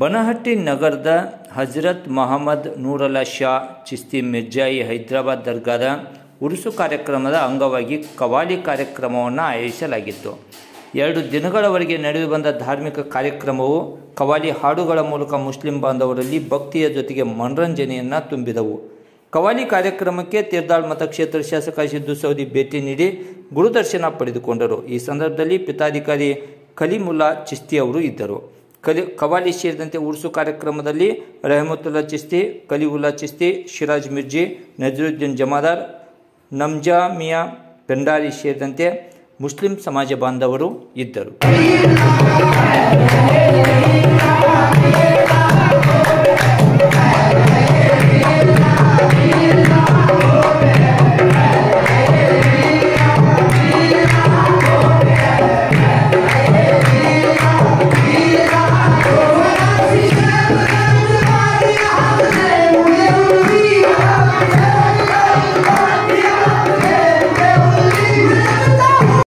ಬನಹಟ್ಟಿ ನಗರದ ಹಜರತ್ ಮೊಹಮ್ಮದ್ ನೂರಲ ಶಾ ಚಿಸ್ತಿ ಮಿರ್ಜಾಯಿ ಹೈದರಾಬಾದ್ ದರ್ಗಾದ ಉರುಸು ಕಾರ್ಯಕ್ರಮದ ಅಂಗವಾಗಿ ಕವಾಲಿ ಕಾರ್ಯಕ್ರಮವನ್ನು ಆಯೋಜಿಸಲಾಗಿತ್ತು. ಎರಡು ದಿನಗಳವರೆಗೆ ನಡೆದು ಬಂದ ಧಾರ್ಮಿಕ ಕಾರ್ಯಕ್ರಮವು ಕವಾಲಿ ಹಾಡುಗಳ ಮೂಲಕ ಮುಸ್ಲಿಂ ಬಾಂಧವರಲ್ಲಿ ಭಕ್ತಿಯ ಜೊತೆಗೆ ಮನರಂಜನೆಯನ್ನು ತುಂಬಿದವು. ಕವಾಲಿ ಕಾರ್ಯಕ್ರಮಕ್ಕೆ ತೀರ್ದಾಳ್ ಮತಕ್ಷೇತ್ರ ಶಾಸಕ ಸಿದ್ದು ಸೌದಿ ಭೇಟಿ ನೀಡಿ ಗುರುದರ್ಶನ ಪಡೆದುಕೊಂಡರು. ಈ ಸಂದರ್ಭದಲ್ಲಿ ಪಿತಾಧಿಕಾರಿ ಕಲಿಮುಲ್ಲಾ ಚಿಸ್ತಿ ಅವರು ಇದ್ದರು. ಕಲಿ ಕವಾಲಿ ಸೇರಿದಂತೆ ಉರ್ಸು ಕಾರ್ಯಕ್ರಮದಲ್ಲಿ ರೆಹಮತುಲ್ಲಾ ಚಿಸ್ತಿ, ಕಲಿವುಲ್ಲಾ ಚಿಸ್ತಿ, ಶಿರಾಜ್ ಮಿರ್ಜಿ, ನಜರುದ್ದೀನ್ ಜಮಾದಾರ್, ನಮ್ಜಾ ಮಿಯಾ ಪೆಂಡಾರಿ ಸೇರಿದಂತೆ ಮುಸ್ಲಿಂ ಸಮಾಜ ಬಾಂಧವರು ಇದ್ದರು.